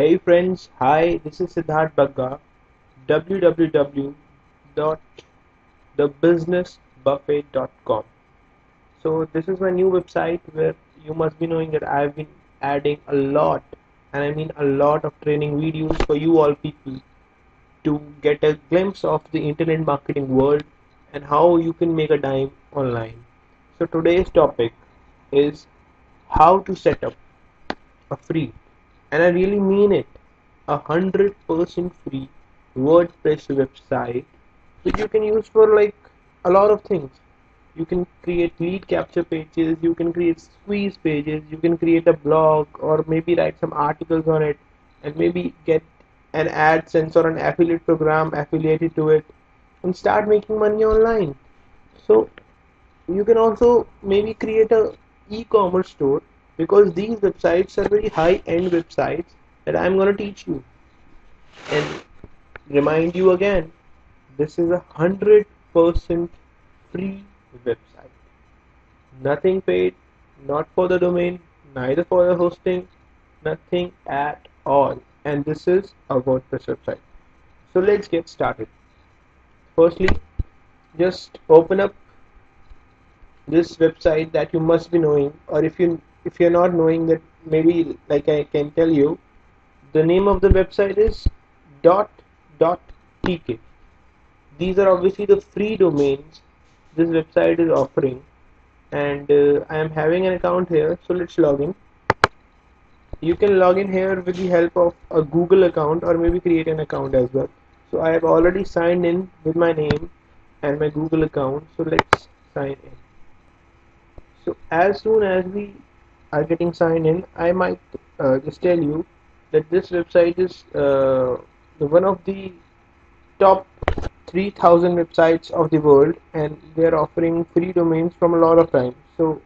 Hey friends, hi, this is Siddharth Bagga, www.thebusinessbuffet.com. So this is my new website where you must be knowing that I've been adding a lot, and I mean a lot of training videos for you all people to get a glimpse of the internet marketing world and how you can make a dime online. So today's topic is how to set up a free, and I really mean it, a hundred percent free WordPress website which you can use for like a lot of things. You can create lead capture pages, you can create squeeze pages, you can create a blog or maybe write some articles on it and maybe get an AdSense or an affiliate program affiliated to it and start making money online. So you can also maybe create a e-commerce store because these websites are very high-end websites that I'm going to teach you. And remind you again this is a hundred percent free website. Nothing paid not for the domain neither for the hosting nothing at all. And this is a WordPress website. So let's get started. Firstly just open up this website that you must be knowing or if you if you're not knowing that maybe like I can tell you the name of the website is dot dot tk these are obviously the free domains this website is offering. And uh, I am having an account here so let's log in. You can log in here with the help of a Google account or maybe create an account as well. So I have already signed in with my name and my Google account so let's sign in. So as soon as we are getting signed in I might uh, just tell you that this website is uh, one of the top 3000 websites of the world and they are offering free domains from a lot of time. So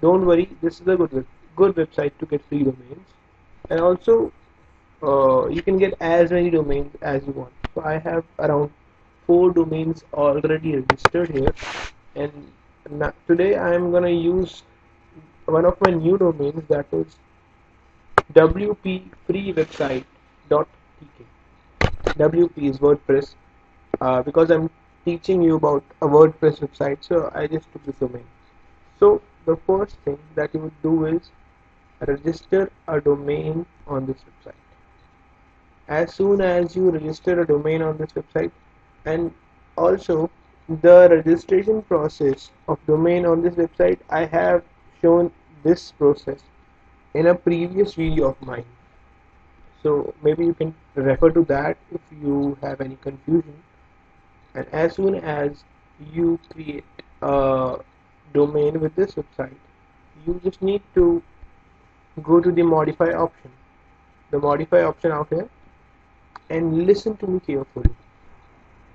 don't worry this is a good good website to get free domains. And also uh, you can get as many domains as you want. So I have around four domains already registered here. And today I am gonna use one of my new domains that is wpfreewebsite.tk wp is wordpress. Uh, because i'm teaching you about a wordpress website so i just took this domain. So the first thing that you would do is register a domain on this website. As soon as you register a domain on this website and also the registration process of domain on this website I have shown this process in a previous video of mine. So maybe you can refer to that if you have any confusion. And as soon as you create a domain with this website you just need to go to the modify option. The modify option out here and listen to me carefully.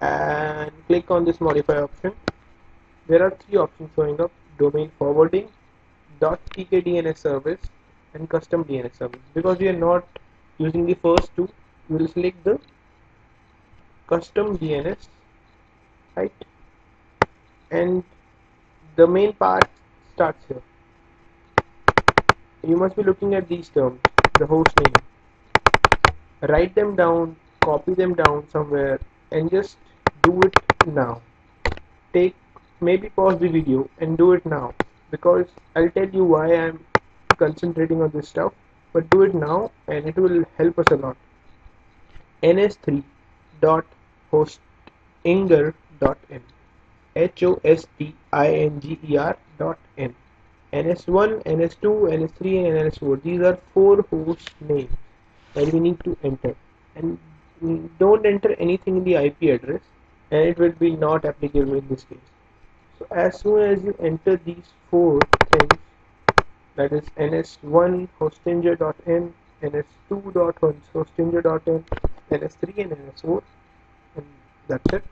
And click on this modify option. There are three options showing up. Domain forwarding .tk DNS service and custom DNS service. Because we are not using the first two we will select the custom DNS right? And the main part starts here. You must be looking at these terms the host name. Write them down copy them down somewhere and just do it now. Take maybe pause the video and do it now because I'll tell you why I'm concentrating on this stuff but do it now and it will help us a lot. Ns3.hostinger.in h-o-s-t-i-n-g-e-r dot n. Ns1 ns2 ns3 and ns4 these are four host names that we need to enter. And don't enter anything in the ip address and it will be not applicable in this case as soon as you enter these four things that is ns1 hostinger.in ns2.hostinger.in ns3 and ns4 and that's it.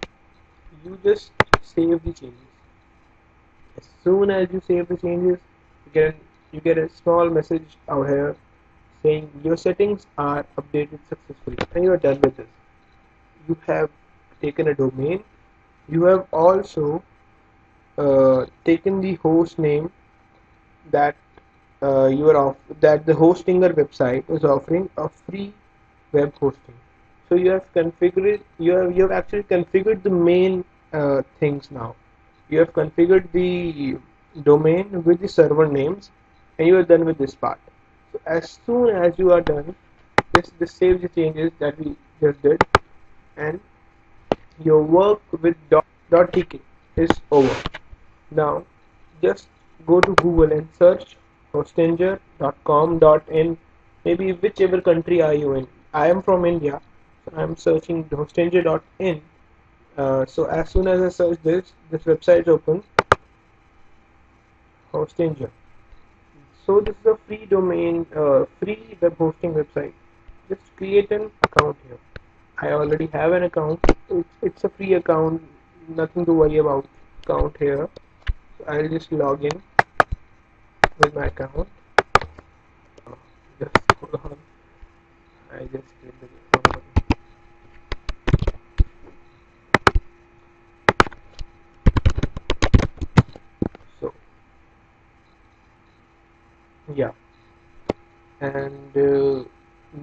You just save the changes. As soon as you save the changes you get you get a small message out here saying your settings are updated successfully and you are done with this. You have taken a domain. You have also uh, taken the host name that uh, you are off that the hostinger website is offering a free web hosting. So you have configured you have you have actually configured the main uh, things now. You have configured the domain with the server names and you are done with this part. So as soon as you are done this this saves the changes that we just did and your work with dot, dot is over now just go to google and search hostinger.com.in maybe whichever country are you in. I am from india so i'm searching hostinger.in uh, so as soon as i search this this website opens. Hostinger so this is a free domain uh, free web hosting website. Just create an account here. I already have an account. It's, it's a free account. Nothing to worry about. Account here I'll just log in with my account. Just hold on I just did the so yeah. And uh,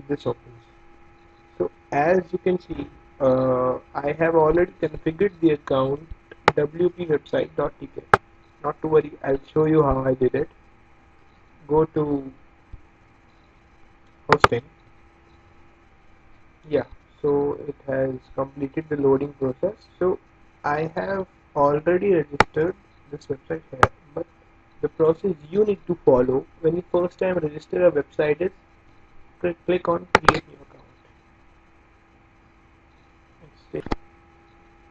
this opens. So as you can see uh, I have already configured the account wpwebsite.tk not to worry I'll show you how I did it. Go to hosting. Yeah so it has completed the loading process. So I have already registered this website here but the process you need to follow when you first time register a website is click, click on create new account.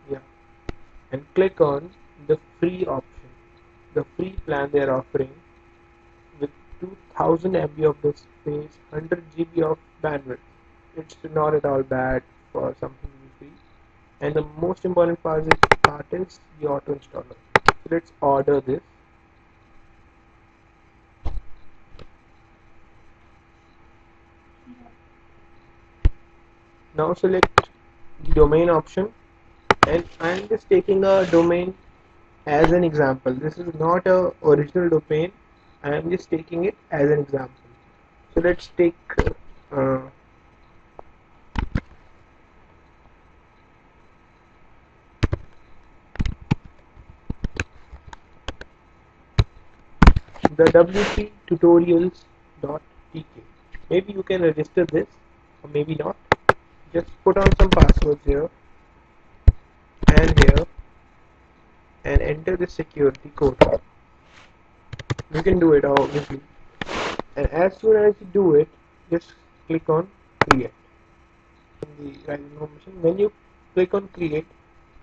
Yeah. And click on the free option the free plan they are offering with 2000 MB of disk space, 100 GB of bandwidth. It's not at all bad for something free. And the most important part is, part is the auto installer. So let's order this. Now select the domain option and I'm just taking a domain as an example. This is not a original domain. I am just taking it as an example. So let's take uh, the wp tutorials.tk maybe you can register this or maybe not. Just put on some passwords here and here and enter the security code. You can do it obviously. And as soon as you do it just click on create. In the right information. When you click on create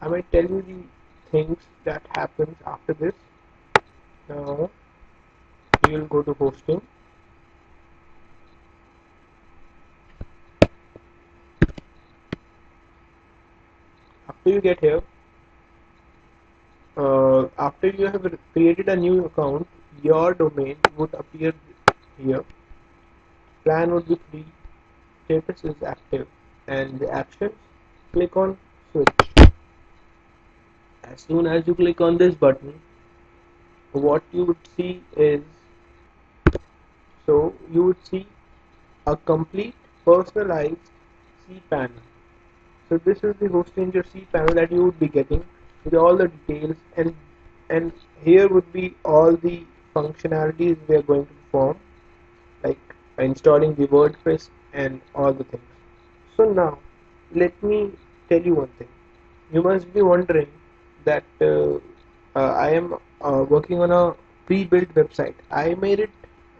I might tell you the things that happens after this. Now you will go to hosting. After you get here after you have created a new account your domain would appear here. Plan would be free status is active. And the actions? Click on switch. As soon as you click on this button what you would see is so you would see a complete personalized cPanel so this is the Hostinger cPanel that you would be getting with all the details and and here would be all the functionalities we are going to perform like installing the WordPress and all the things. So now let me tell you one thing. You must be wondering that uh, uh, I am uh, working on a pre-built website. I made it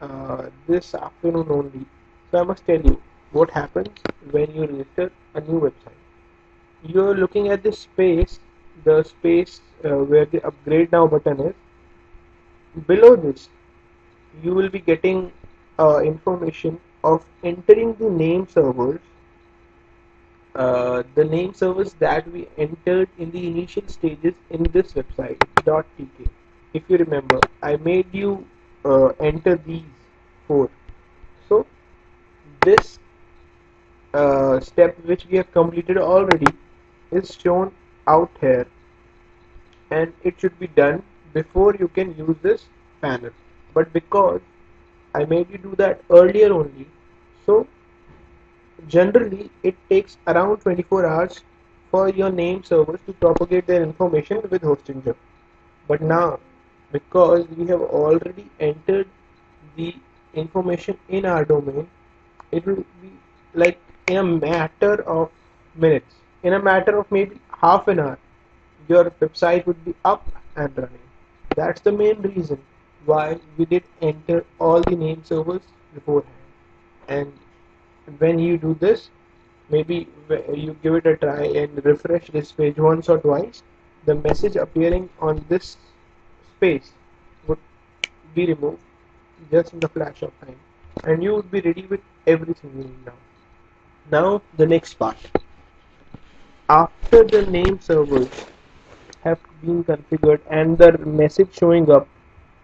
uh, this afternoon only. So I must tell you what happens when you register a new website. You're looking at this space, the space uh, where the upgrade now button is. Below this you will be getting uh, information of entering the name servers. Uh, the name servers that we entered in the initial stages in this website .tk if you remember I made you uh, enter these four. So this uh, step which we have completed already is shown out here and it should be done before you can use this panel. But because I made you do that earlier only so generally it takes around 24 hours for your name servers to propagate their information with hostinger but now because we have already entered the information in our domain it will be like in a matter of minutes. In a matter of maybe half an hour your website would be up and running. That's the main reason why we did enter all the name servers beforehand. And when you do this maybe you give it a try and refresh this page once or twice the message appearing on this space would be removed just in the flash of time. And you would be ready with everything you need now. Now the next part after the name servers have been configured and the message showing up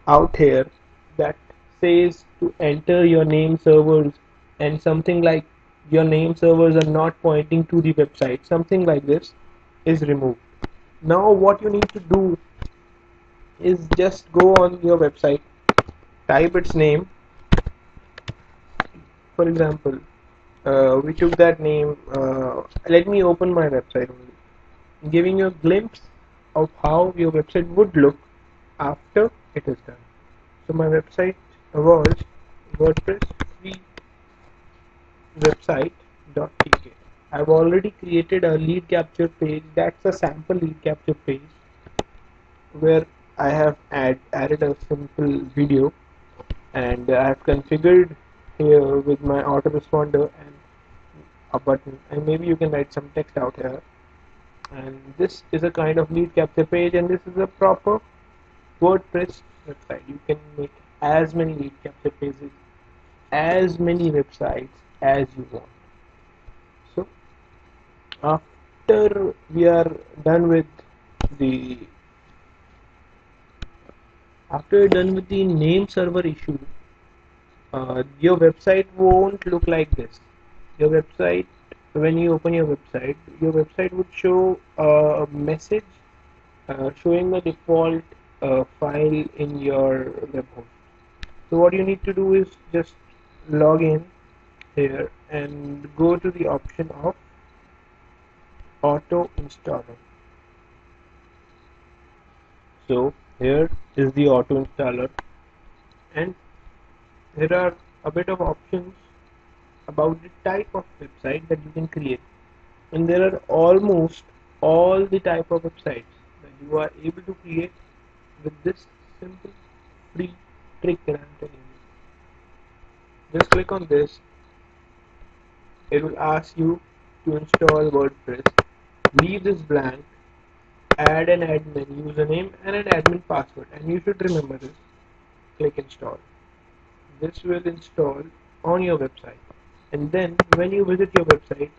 out here that says to enter your name servers and something like your name servers are not pointing to the website something like this is removed. Now what you need to do is just go on your website type its name. For example uh, we took that name uh, let me open my website. Giving you a glimpse of how your website would look after it is done. So my website was WordPress free website.tk I've already created a lead capture page. That's a sample lead capture page where I have add, added a simple video and I have configured here with my autoresponder and a button and maybe you can write some text out here. And this is a kind of lead capture page and this is a proper WordPress website. You can make as many lead capture pages as many websites as you want. So after we are done with the after you're done with the name server issue uh, your website won't look like this your website when you open your website your website would show a message uh, showing the default uh, file in your web host. So what you need to do is just log in here and go to the option of auto installer. So here is the auto installer. And there are a bit of options about the type of website that you can create. And there are almost all the type of websites that you are able to create with this simple free trick that I'm telling you. Just click on this. It will ask you to install WordPress. Leave this blank. Add an admin username and an admin password. And you should remember this. Click install. This will install on your website and then when you visit your website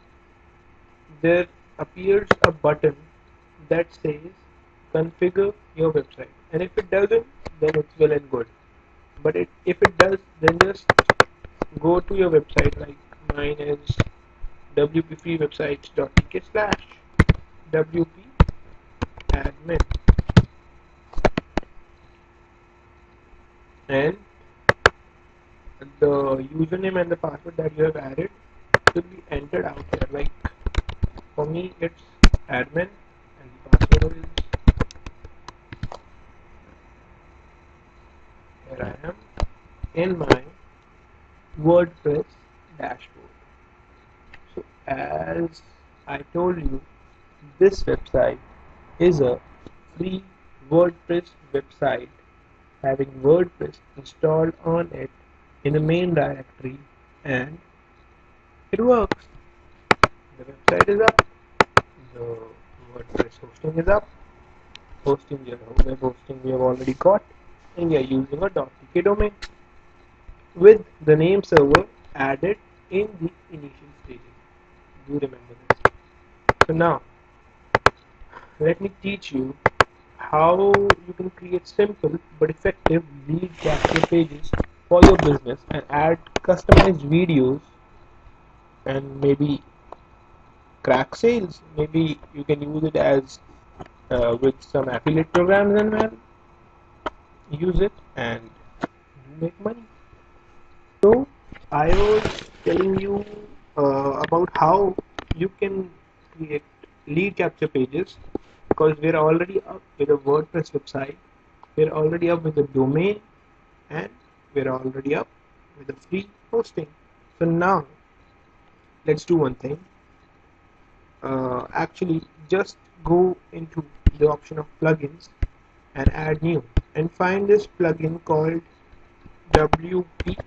there appears a button that says configure your website. And if it doesn't then it's well and good but it, if it does then just go to your website like mine is wpfreewebsites.tk slash wp admin. And the uh, username and the password that you have added should be entered out here like for me it's admin and the password is here I am in my WordPress dashboard. So as I told you this website is a free WordPress website. Having WordPress installed on it in the main directory and it works. The website is up, the WordPress hosting is up, hosting your web hosting we have already got and we are using a .tk domain with the name server added in the initial stages. Do remember this. So now let me teach you how you can create simple but effective lead capture pages for your business and add customized videos and maybe crack sales. Maybe you can use it as uh, with some affiliate programs and well use it and make money. So I was telling you uh, about how you can create lead capture pages because we're already up with a WordPress website. We're already up with a domain and we're already up with a free hosting so now let's do one thing. Uh, actually just go into the option of plugins and add new and find this plugin called WP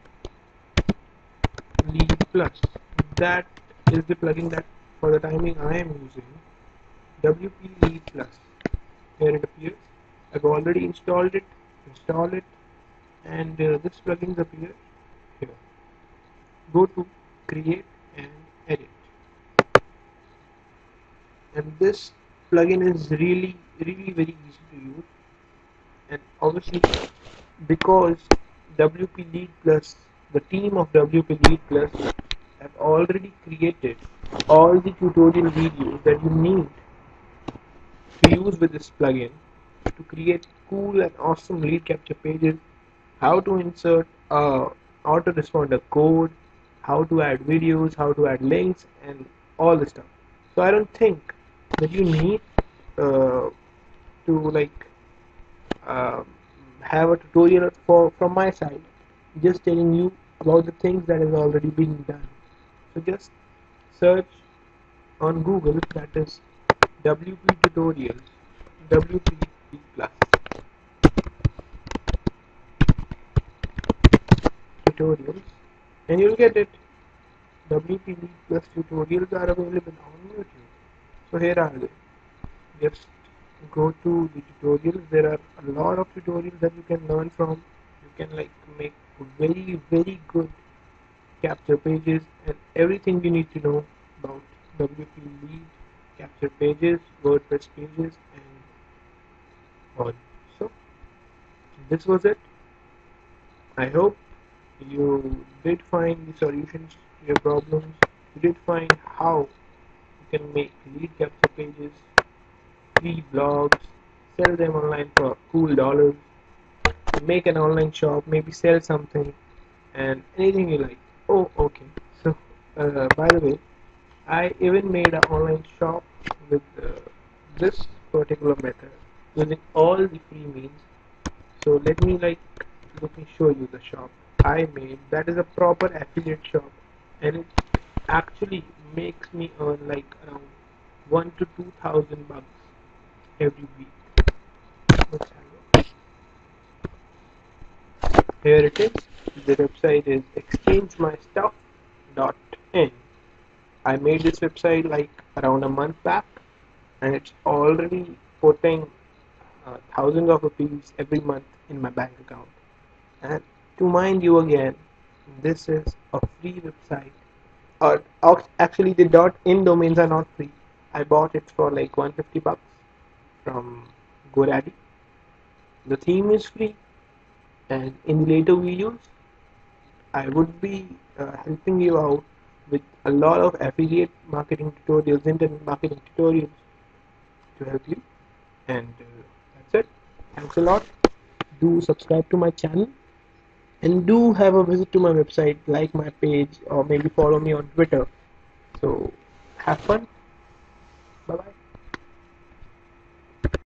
Lead Plus. That is the plugin that for the timing I am using. WP Lead Plus. Here it appears. I've already installed it. Install it and uh, this plugin appears here. Go to create and edit. And this plugin is really really very easy to use. And obviously because WP Lead Plus the team of WP Lead Plus have already created all the tutorial videos that you need to use with this plugin to create cool and awesome lead capture pages how to insert uh, autoresponder code how to add videos how to add links and all this stuff. So I don't think that you need uh, to like uh, have a tutorial for from my side. Just telling you about the things that is already being done. So just search on Google that is WP tutorials WP plus tutorials and you'll get it. WP plus tutorials are available on YouTube. So here are they. Just go to the tutorials. There are a lot of tutorials that you can learn from. You can like make very very good capture pages and everything you need to know about WP lead capture pages WordPress pages and all. So this was it. I hope you did find the solutions to your problems. You did find how you can make lead capture pages free blogs sell them online for cool dollars. Make an online shop maybe sell something and anything you like. Oh okay. So uh, by the way I even made an online shop with uh, this particular method using all the free means. So let me like let me show you the shop I made that is a proper affiliate shop. And it actually makes me earn like around one to two thousand bucks every week. Here it is. The website is exchangemystuff.in I made this website like around a month back and it's already putting uh, thousands of rupees every month in my bank account. And to mind you again this is a free website. Or actually the dot in domains are not free. I bought it for like 150 bucks from GoDaddy. The theme is free and in the later videos I would be uh, helping you out with a lot of affiliate marketing tutorials internet marketing tutorials to help you. And uh, that's it. Thanks a lot. Do subscribe to my channel and do have a visit to my website like my page or maybe follow me on twitter. So have fun